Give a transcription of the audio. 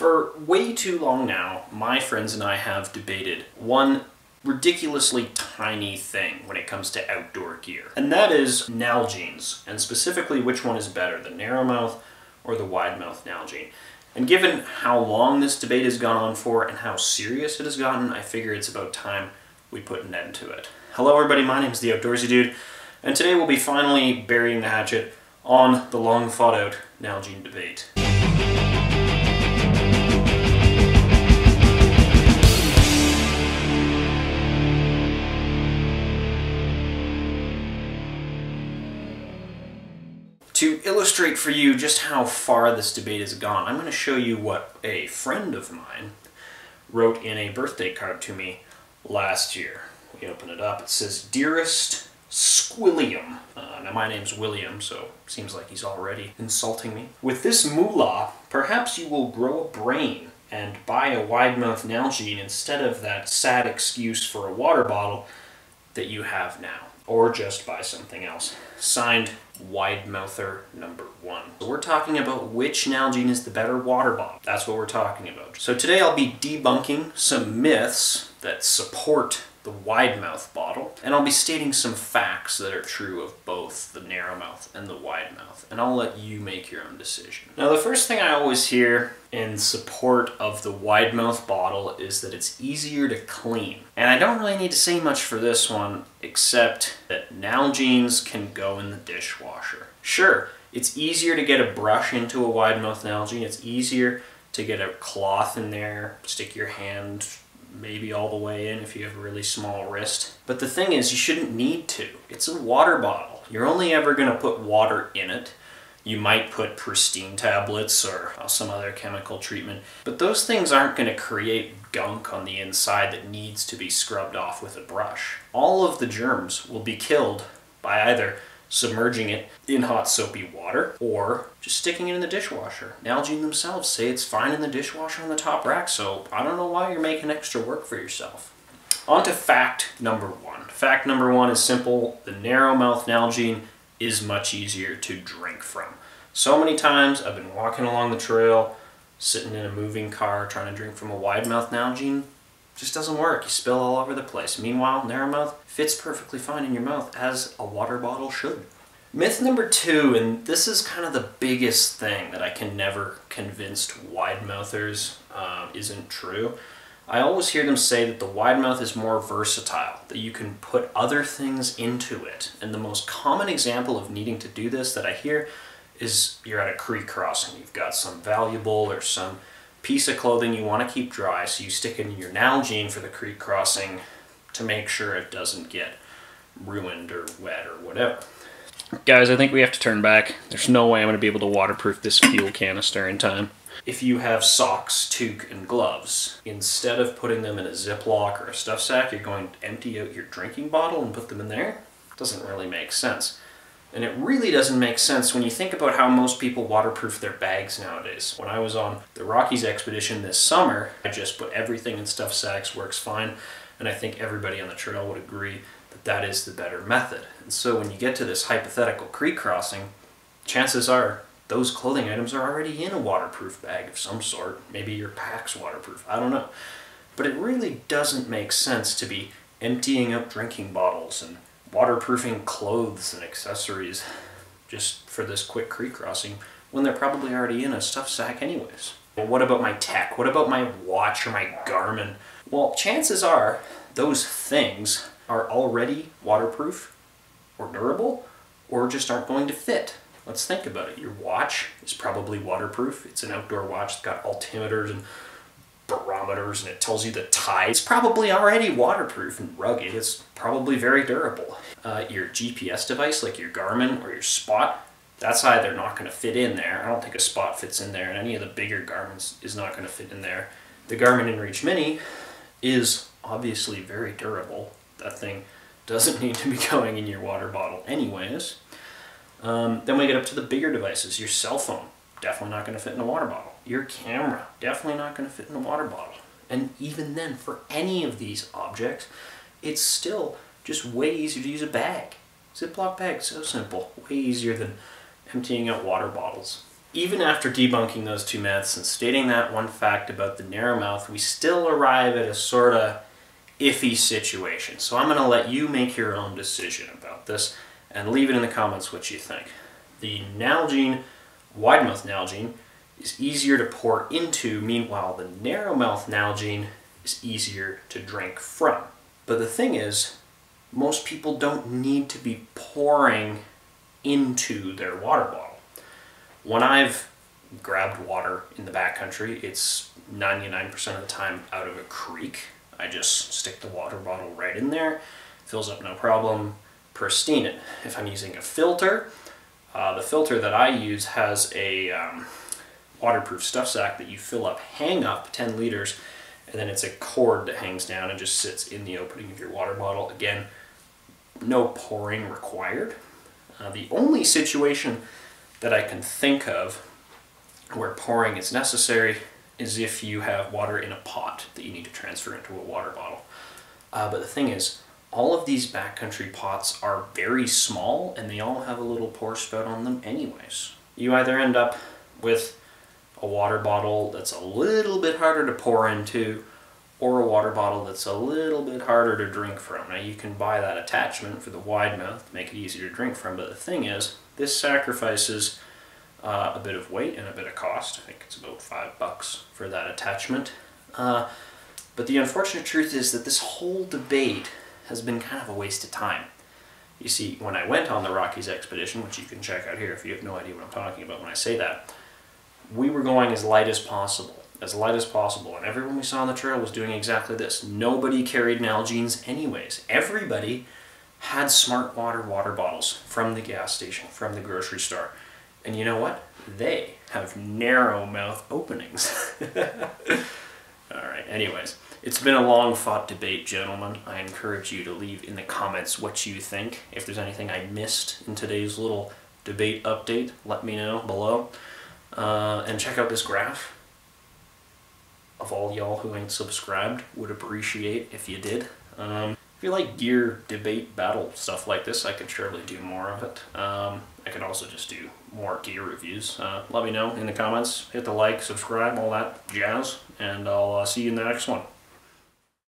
For way too long now, my friends and I have debated one ridiculously tiny thing when it comes to outdoor gear. And that is Nalgene's, and specifically which one is better, the narrowmouth or the widemouth Nalgene. And given how long this debate has gone on for and how serious it has gotten, I figure it's about time we put an end to it. Hello everybody, my name is The Outdoorsy Dude, and today we'll be finally burying the hatchet on the long fought out Nalgene debate. Illustrate for you just how far this debate has gone, I'm going to show you what a friend of mine wrote in a birthday card to me last year. We open it up, it says, Dearest Squilliam. Uh, now my name's William, so seems like he's already insulting me. With this moolah, perhaps you will grow a brain and buy a wide-mouth Nalgene instead of that sad excuse for a water bottle that you have now. Or just buy something else. Signed, Wide Mouther number one. So we're talking about which Nalgene is the better water bottle. That's what we're talking about. So today I'll be debunking some myths that support the wide mouth bottle, and I'll be stating some facts that are true of both the narrow mouth and the wide mouth, and I'll let you make your own decision. Now the first thing I always hear in support of the wide mouth bottle is that it's easier to clean. And I don't really need to say much for this one, except that Nalgene's can go in the dishwasher. Sure, it's easier to get a brush into a wide mouth Nalgene, it's easier to get a cloth in there, stick your hand maybe all the way in if you have a really small wrist. But the thing is, you shouldn't need to. It's a water bottle. You're only ever going to put water in it. You might put pristine tablets or uh, some other chemical treatment, but those things aren't going to create gunk on the inside that needs to be scrubbed off with a brush. All of the germs will be killed by either submerging it in hot soapy water, or just sticking it in the dishwasher. Nalgene themselves say it's fine in the dishwasher on the top rack, so I don't know why you're making extra work for yourself. On to fact number one. Fact number one is simple. The narrow mouth Nalgene is much easier to drink from. So many times I've been walking along the trail, sitting in a moving car, trying to drink from a wide mouth Nalgene, just doesn't work. You spill all over the place. Meanwhile, narrow mouth fits perfectly fine in your mouth as a water bottle should. Myth number two, and this is kind of the biggest thing that I can never convince wide mouthers uh, isn't true. I always hear them say that the wide mouth is more versatile, that you can put other things into it. And the most common example of needing to do this that I hear is you're at a creek crossing. You've got some valuable or some piece of clothing you want to keep dry, so you stick it in your Nalgene for the creek crossing to make sure it doesn't get ruined or wet or whatever. Guys, I think we have to turn back. There's no way I'm going to be able to waterproof this fuel canister in time. If you have socks, toque, and gloves, instead of putting them in a Ziploc or a stuff sack, you're going to empty out your drinking bottle and put them in there? Doesn't really make sense. And it really doesn't make sense when you think about how most people waterproof their bags nowadays. When I was on the Rockies expedition this summer, I just put everything in stuff sacks, works fine, and I think everybody on the trail would agree that that is the better method. And so when you get to this hypothetical creek crossing, chances are those clothing items are already in a waterproof bag of some sort. Maybe your pack's waterproof, I don't know. But it really doesn't make sense to be emptying up drinking bottles and waterproofing clothes and accessories just for this quick creek crossing when they're probably already in a stuff sack anyways. Well, what about my tech? What about my watch or my Garmin? Well, chances are those things are already waterproof or durable or just aren't going to fit. Let's think about it. Your watch is probably waterproof. It's an outdoor watch. It's got altimeters and barometers and it tells you the tide. It's probably already waterproof and rugged. It's probably very durable. Uh, your GPS device, like your Garmin or your Spot, that's either not going to fit in there. I don't think a Spot fits in there, and any of the bigger Garmin's is not going to fit in there. The Garmin InReach Mini is obviously very durable. That thing doesn't need to be going in your water bottle anyways. Um, then we get up to the bigger devices. Your cell phone, definitely not going to fit in a water bottle. Your camera, definitely not going to fit in a water bottle. And even then, for any of these objects, it's still just way easier to use a bag. Ziploc bag, so simple. Way easier than emptying out water bottles. even after debunking those two myths and stating that one fact about the narrow mouth, we still arrive at a sort of iffy situation. So I'm going to let you make your own decision about this and leave it in the comments what you think. The Nalgene, wide mouth Nalgene, is easier to pour into, meanwhile the narrow mouth Nalgene is easier to drink from. But the thing is, most people don't need to be pouring into their water bottle. When I've grabbed water in the backcountry, it's 99% of the time out of a creek. I just stick the water bottle right in there, fills up no problem, pristine it. If I'm using a filter, uh, the filter that I use has a um, waterproof stuff sack that you fill up, hang up 10 liters, and then it's a cord that hangs down and just sits in the opening of your water bottle. Again, no pouring required. Uh, the only situation that I can think of where pouring is necessary is if you have water in a pot that you need to transfer into a water bottle. Uh, but the thing is, all of these backcountry pots are very small and they all have a little pour spout on them anyways. You either end up with a water bottle that's a little bit harder to pour into or a water bottle that's a little bit harder to drink from. Now you can buy that attachment for the wide mouth to make it easier to drink from, but the thing is, this sacrifices uh, a bit of weight and a bit of cost. I think it's about five bucks for that attachment. Uh, but the unfortunate truth is that this whole debate has been kind of a waste of time. You see, when I went on the Rockies expedition, which you can check out here if you have no idea what I'm talking about when I say that, we were going as light as possible as light as possible. And everyone we saw on the trail was doing exactly this. Nobody carried Nalgene's anyways. Everybody had smart water water bottles from the gas station, from the grocery store. And you know what? They have narrow mouth openings. All right, anyways, it's been a long fought debate, gentlemen. I encourage you to leave in the comments what you think. If there's anything I missed in today's little debate update, let me know below. Uh, and check out this graph of all y'all who ain't subscribed would appreciate if you did. Um, if you like gear, debate, battle, stuff like this, I could surely do more of it. Um, I could also just do more gear reviews. Uh, let me know in the comments. Hit the like, subscribe, all that jazz, and I'll uh, see you in the next one.